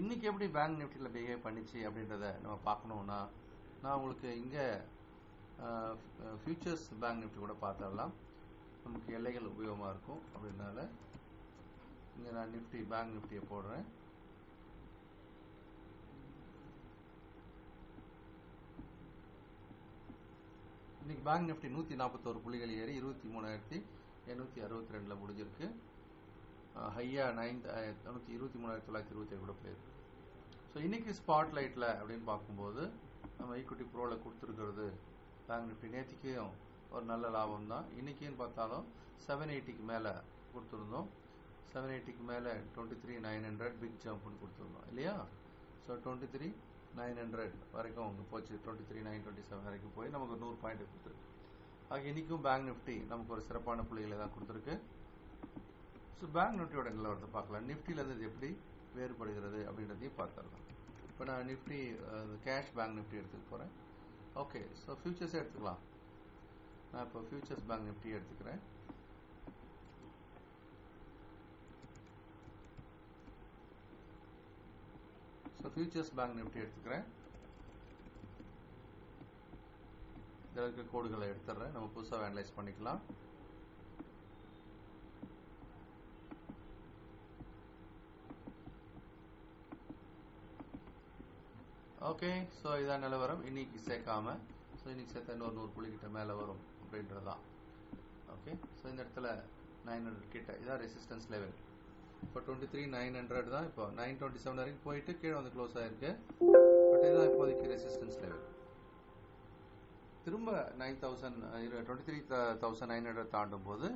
இன்னைக்கு எப்படி பேங்க் நிஃப்டியில் பிஹேவ் பண்ணிச்சு அப்படின்றத நம்ம பார்க்கணும்னா நான் உங்களுக்கு இங்கே ஃபியூச்சர்ஸ் பேங்க் நிஃப்டி கூட பார்த்துடலாம். நமக்கு எல்லைகள் உபயோகமாக இருக்கும் அப்படின்னால இங்கே நான் நிஃப்டி பேங்க் நிஃப்டியை போடுறேன். இன்னைக்கு பேங்க் நிஃப்டி நூற்றி நாற்பத்தோரு புள்ளிகள் ஏறி இருபத்தி மூணாயிரத்தி எண்ணூற்றி அறுபத்தி ரெண்டில் முடிஞ்சிருக்கு. ஹையா நைன்த் நூற்றி இருபத்தி மூணாயிரத்தி தொள்ளாயிரத்தி இருபத்தி கூட போயிருக்கு. ஸோ இன்னைக்கு ஸ்பாட் லைட்டில் அப்படின்னு பார்க்கும்போது நம்ம ஈக்குட்டி ப்ரோவில் கொடுத்துருக்கிறது பேங்க் நிஃப்டி நேற்றுக்கும் ஒரு நல்ல லாபம் தான் இன்றைக்கின்னு பார்த்தாலும் செவன் எயிட்டிக்கு மேலே கொடுத்துருந்தோம். செவன் எயிட்டிக்கு மேலே twenty three nine hundred big ஜம்ப்னு கொடுத்துருந்தோம். இல்லையா? So twenty three nine hundred வரைக்கும் அவங்க போச்சு. Twenty three nine twenty seven வரைக்கும் போய் நமக்கு நூறு பாயிண்ட் கொடுத்துருக்கு. ஆக இன்றைக்கும் பேங்க் நிஃப்டி நமக்கு ஒரு சிறப்பான புள்ளிகளை தான் கொடுத்துருக்கு. ஸோ பேங்க் நிஃப்டியோட நிலவரத்தை பார்க்கலாம். நிஃப்டியிலேருந்து இது எப்படி வேறுபடுகிறது அப்படின்றதையும் பார்த்துடலாம். இப்போ நான் நிஃப்டி கேஷ் பேங்க் நிஃப்டி எடுத்துக்க போகிறேன் ஓகே ஸோ ஃபியூச்சர்ஸே எடுத்துக்கலாம். நான் இப்போ ஃபியூச்சர்ஸ் பேங்க் நிஃப்டி எடுத்துக்கிறேன். ஸோ ஃபியூச்சர்ஸ் பேங்க் நிஃப்டி எடுத்துக்கிறேன். இதில் இருக்க கோடுகளை எடுத்துடுறேன். நம்ம புதுசாக அனலைஸ் பண்ணிக்கலாம். ஓகே ஸோ இதான் நிலவரம். இன்னைக்கு சேர்க்காம ஸோ இன்னைக்கு சேர்த்தா இன்னொரு நூறு புள்ளிக்கிட்ட மேலே வரும் அப்படின்றதான் ஓகே ஸோ இந்த இடத்துல நைன் ஹண்ட்ரட் கிட்ட இதான் ரெசிஸ்டன்ஸ் லெவல் இப்போ டுவெண்ட்டி த்ரீ நைன் ஹண்ட்ரட் தான் இப்போ. நைன் டுவெண்ட்டி செவன் வரைக்கும் போயிட்டு கீழே வந்து க்ளோஸ் ஆயிருக்கு. பட் இதுதான் இப்போதைக்கு ரெசிஸ்டன்ஸ் லெவல் திரும்ப nine thousand twenty three thousand nine hundred தாண்டும் போது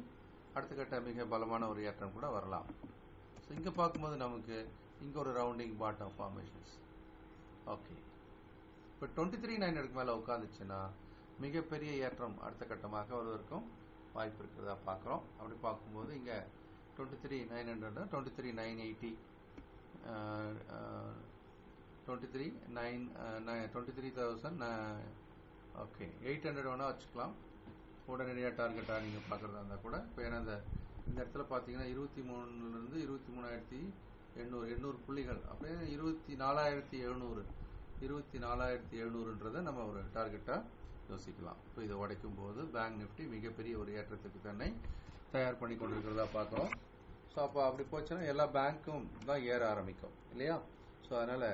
அடுத்த கட்ட மிக பலமான ஒரு ஏற்றம் கூட வரலாம். ஸோ இங்கே பார்க்கும்போது நமக்கு இங்கே ஒரு ரவுண்டிங் பாட்டம் ஃபார்மேஷன்ஸ் ஓகே இப்போ டுவெண்ட்டி த்ரீ நைன் ஹண்ட்ரட் மேலே உட்காந்துச்சுன்னா மிகப்பெரிய ஏற்றம் அடுத்த கட்டமாக வருவதற்கும் வாய்ப்பு இருக்கிறதா பார்க்குறோம். அப்படி பார்க்கும்போது இங்கே twenty three nine hundred twenty three nine eighty twenty three nine twenty three thousand okay eight hundred வேணால் வச்சுக்கலாம். உடனடியாக டார்கெட்டாக நீங்கள் பார்க்குறதா இருந்தால் கூட. இப்போ ஏன்னா இந்த இந்த இடத்துல பார்த்தீங்கன்னா இருபத்தி மூணுலேருந்து இருபத்தி மூணாயிரத்தி எண்ணூறு எண்ணூறு புள்ளிகள். அப்படியே இருபத்தி நாலாயிரத்தி எழுநூறு இருபத்தி நாலாயிரத்தி எழுநூறுன்றதை நம்ம ஒரு டார்கெட்டாக யோசிக்கலாம். இப்போ இதை உடைக்கும் போது பேங்க் நிஃப்டி மிகப்பெரிய ஒரு ஏற்றத்துக்கு தன்னை தயார் பண்ணி கொண்டிருக்கிறதா பார்க்குறோம். ஸோ அப்போ அப்படி போச்சுன்னா எல்லா பேங்க்கும் தான் ஏற ஆரம்பிக்கும் இல்லையா? ஸோ அதனால்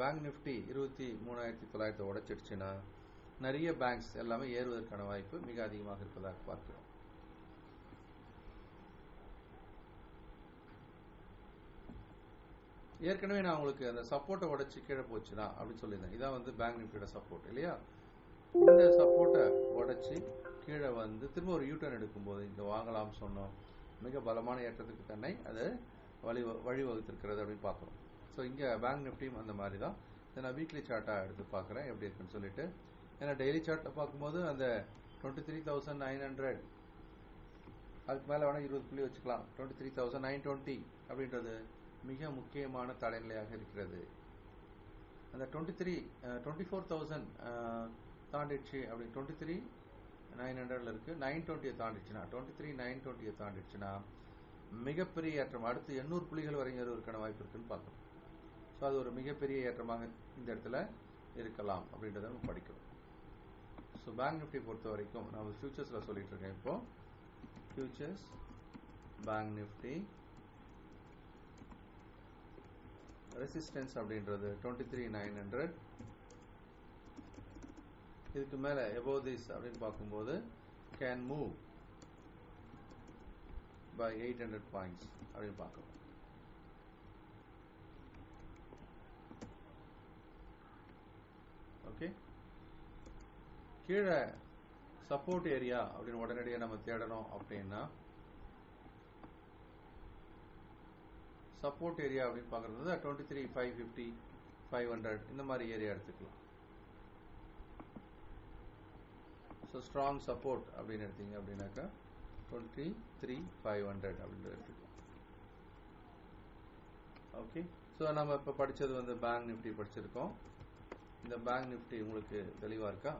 பேங்க் நிஃப்டி இருபத்தி மூணாயிரத்தி தொள்ளாயிரத்தை உடைச்சிடுச்சுன்னா நிறைய பேங்க்ஸ் எல்லாமே ஏறுவதற்கான வாய்ப்பு மிக அதிகமாக இருப்பதாக பார்க்கிறோம். ஏற்கனவே நான் உங்களுக்கு அந்த சப்போர்ட்டை உடச்சி கீழே போச்சுனா அப்படின்னு சொல்லியிருந்தேன். இதான் வந்து பேங்க் நிஃப்டியோட சப்போர்ட் இல்லையா? இந்த சப்போர்ட்டை உடைச்சு கீழே வந்து திரும்ப ஒரு யூட்டர்ன் எடுக்கும்போது இங்கே வாங்கலாம்னு சொன்னோம். மிக பலமான ஏற்றத்துக்கு தன்னை அது வழி வழிவகுத்திருக்கிறது அப்படின்னு பார்க்குறோம். ஸோ இங்கே பேங்க் நிஃப்டியும் அந்த மாதிரி தான் இதை நான் வீக்லி சார்ட்டாக எடுத்து பார்க்குறேன். எப்படி இருக்குன்னு சொல்லிட்டு. ஏன்னா டெய்லி சார்ட்டை பார்க்கும்போது அந்த twenty three thousand nine hundred அதுக்கு மேலே வேணால் இருபது புள்ளி வச்சுக்கலாம். Twenty three thousand nine twenty அப்படின்றது மிக முக்கியமான தடைநிலையாக இருக்கிறது. அந்த twenty three twenty four thousand தாண்டிடுச்சு அப்படி. டுவெண்ட்டி த்ரீ நைன் ஹண்ட்ரட்ல இருக்கு. நைன் டுவெண்ட்டியை தாண்டிடுச்சுன்னா டுவெண்ட்டி த்ரீ நைன் டுவெண்ட்டியை தாண்டிடுச்சுன்னா மிகப்பெரிய ஏற்றம் அடுத்து எண்ணூறு புள்ளிகள் வரை இருக்கான வாய்ப்பு இருக்குன்னு பார்க்கணும். ஸோ அது ஒரு மிகப்பெரிய ஏற்றமாக இந்த இடத்துல இருக்கலாம் அப்படின்றத நம்ம படிக்கிறோம் ஸோ பேங்க் நிஃப்டி பொறுத்த வரைக்கும் நான் ஃபியூச்சர்ஸில் சொல்லிட்டு இருக்கேன் இப்போ. ஃபியூச்சர்ஸ் பேங்க் நிஃப்டி ரெசிஸ்டன்ஸ் அப்படின்றது டுவெண்ட்டி த்ரீ நைன் ஹண்ட்ரட் இதுக்கு மேலே எபோவ் திஸ் அப்படின்னு பார்க்கும்போது can move by eight hundred points அப்படின்னு பார்க்கலாம். ஓகே கீழே சப்போர்ட் ஏரியா அப்படின்னு உடனடியாக நம்ம தேடணும் அப்படின்னா சப்போர்ட் ஏரியா அப்படின்னு பார்க்குறது twenty three five fifty five hundred இந்த மாதிரி ஏரியா எடுத்துக்கலாம். ஸோ ஸ்ட்ராங் சப்போர்ட் அப்படின்னு எடுத்தீங்க அப்படின்னாக்கா டுவெண்ட்டி த்ரீ ஃபைவ் ஹண்ட்ரட் அப்படின்றது எடுத்துக்கலாம். ஓகே ஸோ நம்ம இப்போ படித்தது வந்து பேங்க் நிஃப்டி படிச்சிருக்கோம். இந்த பேங்க் நிஃப்டி உங்களுக்கு தெளிவாக இருக்கா?